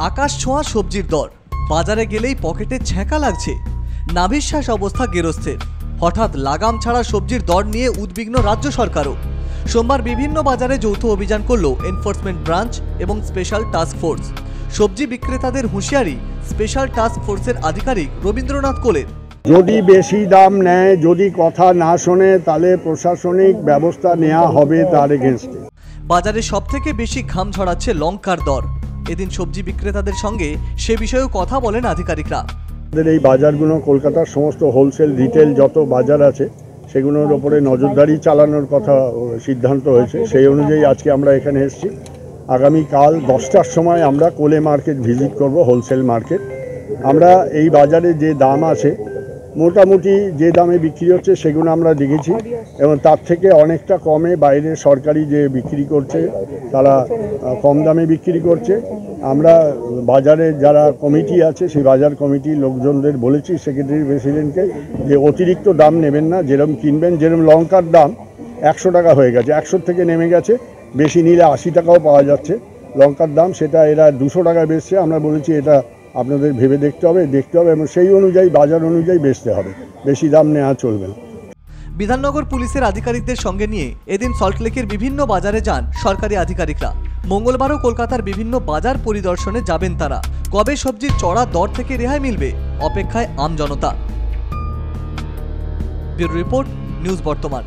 আকাশ ছোঁয়া সবজির দর। বাজারে গেলেই পকেটে ছ্যাঁকা লাগছে। নাভিশ্বাস অবস্থা গেরস্থের। হঠাৎ লাগাম ছাড়া সবজির দর নিয়ে উদ্বিগ্ন রাজ্য সরকারও। সোমবার বিভিন্ন বাজারে যৌথ অভিযান করল এনফোর্সমেন্ট ব্রাঞ্চ এবং স্পেশাল টাস্ক ফোর্স। সবজি বিক্রেতাদের হুঁশিয়ারি স্পেশাল টাস্ক ফোর্সের আধিকারিক রবীন্দ্রনাথ কোলের যদি বেশি দাম নেয় যদি কথা না শোনে তাহলে প্রশাসনিক ব্যবস্থা নেওয়া হবে তার এগেনস্টে। বাজারে সবথেকে বেশি ঘাম ঝরাচ্ছে লঙ্কার দর। এদিন সবজি বিক্রেতাদের সঙ্গে সে বিষয়েও কথা বলেন আধিকারিকরা। আমাদের এই বাজারগুলো, কলকাতার সমস্ত হোলসেল রিটেল যত বাজার আছে, সেগুলোর ওপরে নজরদারি চালানোর কথা সিদ্ধান্ত হয়েছে। সেই অনুযায়ী আজকে আমরা এখানে এসেছি। আগামীকাল দশটার সময় আমরা কোলে মার্কেট ভিজিট করব হোলসেল মার্কেট। আমরা এই বাজারে যে দাম আছে মোটামুটি যে দামে বিক্রি হচ্ছে সেগুলো আমরা দেখেছি এবং তার থেকে অনেকটা কমে বাইরে সরকারি যে বিক্রি করছে, তারা কম দামে বিক্রি করছে। আমরা বাজারে যারা কমিটি আছে, সেই বাজার কমিটির লোকজনদের বলেছি সেক্রেটারি প্রেসিডেন্টকে যে অতিরিক্ত দাম নেবেন না যেরকম কিনবেন যেরকম লঙ্কার দাম একশো টাকা হয়ে গেছে, একশোর থেকে নেমে গেছে, বেশি নিলে আশি টাকাও পাওয়া যাচ্ছে। লঙ্কার দাম সেটা এরা দুশো টাকায় বেচছে, আমরা বলেছি এটা আপনাদের ভেবে দেখতে হবে দেখতে হবে এবং সেই অনুযায়ী, বাজার অনুযায়ী বেচতে হবে। বেশি দাম নেওয়া চলবে না। বিধাননগর পুলিশের আধিকারিকদের সঙ্গে নিয়ে এদিন সল্টলেকের বিভিন্ন বাজারে যান সরকারি আধিকারিকরা। মঙ্গলবারও কলকাতার বিভিন্ন বাজার পরিদর্শনে যাবেন তারা। কবে সবজির চড়া দর থেকে রেহাই মিলবে, অপেক্ষায় আমজনতা ব্যুরো রিপোর্ট, নিউজ বর্তমান।